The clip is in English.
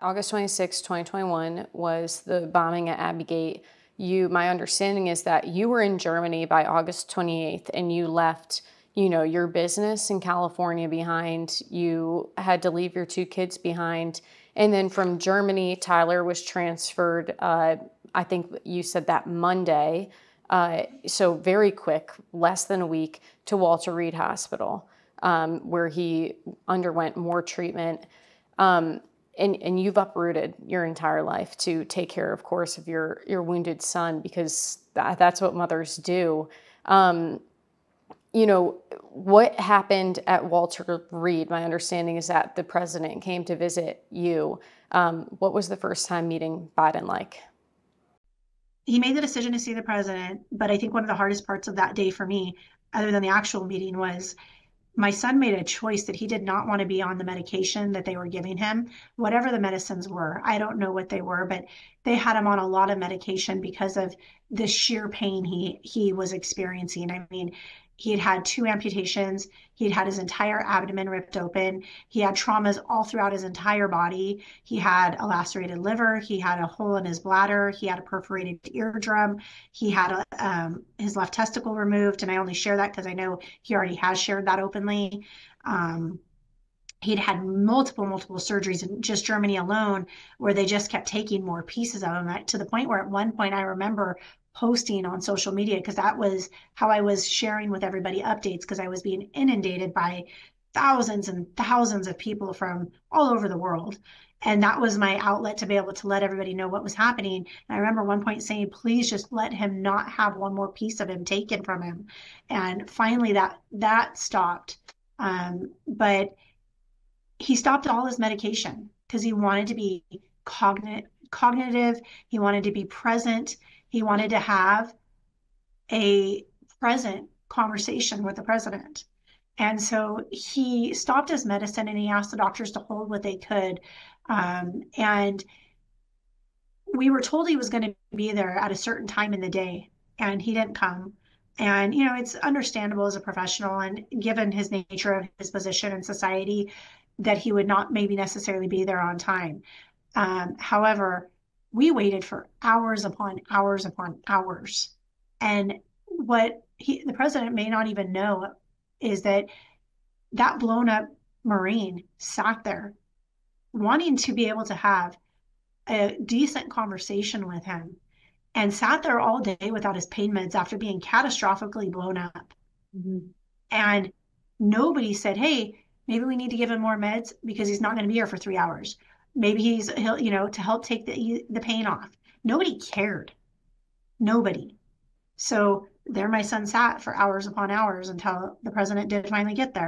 August 26, 2021 was the bombing at Abbey Gate. You, my understanding is that you were in Germany by August 28th and you left, you know, your business in California behind. You had to leave your two kids behind. And then from Germany, Tyler was transferred, uh, I think you said that Monday. Uh, so very quick, less than a week, to Walter Reed Hospital, um, where he underwent more treatment. Um, and, and you've uprooted your entire life to take care, of course, of your, your wounded son because that, that's what mothers do. Um, you know, what happened at Walter Reed? My understanding is that the president came to visit you. Um, what was the first time meeting Biden like? He made the decision to see the president, but I think one of the hardest parts of that day for me, other than the actual meeting, was my son made a choice that he did not want to be on the medication that they were giving him, whatever the medicines were. I don't know what they were, but they had him on a lot of medication because of the sheer pain he he was experiencing. I mean, he had had two amputations. He had had his entire abdomen ripped open. He had traumas all throughout his entire body. He had a lacerated liver. He had a hole in his bladder. He had a perforated eardrum. He had a, um, his left testicle removed. And I only share that because I know he already has shared that openly. Um, he'd had multiple multiple surgeries in just germany alone where they just kept taking more pieces of him to the point where at one point i remember posting on social media because that was how I was sharing with everybody updates because I was being inundated by thousands and thousands of people from all over the world. And that was my outlet to be able to let everybody know what was happening. And I remember one point saying, please just let him not have one more piece of him taken from him. And finally that that stopped. Um, but he stopped all his medication because he wanted to be cognitive cognitive, he wanted to be present, he wanted to have a present conversation with the president. And so he stopped his medicine and he asked the doctors to hold what they could. Um, and we were told he was going to be there at a certain time in the day, and he didn't come. And, you know, it's understandable as a professional and given his nature of his position in society that he would not maybe necessarily be there on time. Um, however, we waited for hours upon hours upon hours. And what he, the president may not even know is that that blown up Marine sat there wanting to be able to have a decent conversation with him and sat there all day without his pain meds after being catastrophically blown up. Mm-hmm. And nobody said, hey, maybe we need to give him more meds because he's not going to be here for three hours maybe he's he'll you know to help take the the pain off. Nobody cared. Nobody. So there my son sat for hours upon hours until the president did finally get there